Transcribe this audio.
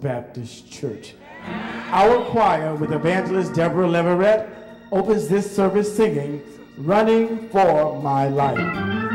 Baptist Church. Our choir with evangelist Deborah Leverett opens this service singing Running for My Life.